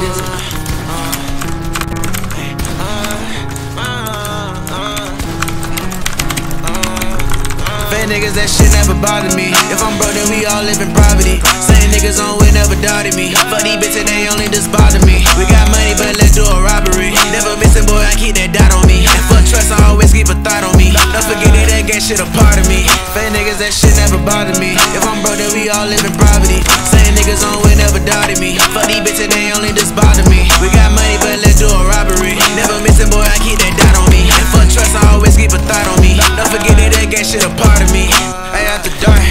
Fake niggas, that shit never bothered me. If I'm broke, then we all live in poverty. Same niggas on with never doubted me. Fuck these bitches, they only just bother me. We got money, but let's do a robbery. Never missing, boy, I keep that dot on me. And fuck trust, I always keep a thought on me. Don't forget that that gang shit a part of me. Fake niggas, that shit never bothered me. If I'm broke, then we all live in poverty. Same We got money, but let's do a robbery. Never missing, boy, I keep that dot on me. And fuck trust, I always keep a thought on me. Don't forget that that gang shit a part of me. I after dark,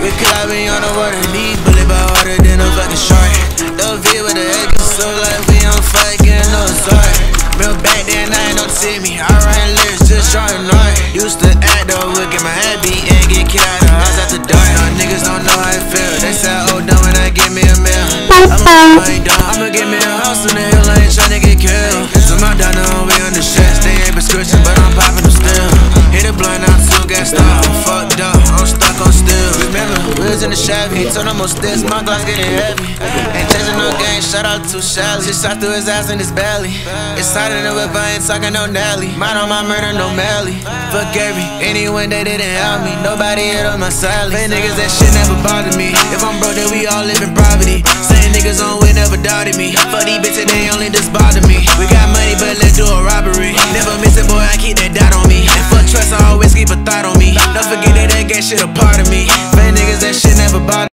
we be on the water, these bullet by harder than a fucking shark. The V with the egg, so like we on fucking no sorry. Real back then, I ain't no see me. I write lyrics just short and. Used to I'ma, give me a house in the hill, I ain't tryna get killed. So my down we on the stress. They ain't prescription, but fucked up, I'm stuck on still. Remember, we was in the Chevy, told them most oh, this, my glass getting heavy. Ain't changing no game, shout out to Shelly. Just shot through his ass in his belly. It's in the whip, I ain't talking no Nelly. Mind on my murder, no Melly. Fuck Gary, anyone they didn't help me. Nobody hit on my salary. Fake niggas, that shit never bothered me. If I'm broke, then we all live in poverty. Same niggas on way never doubted me. Fuck these bitches, they only just bother me. We got money, but let's do a robbery. Shit a part of me. Fake niggas, that shit never bothered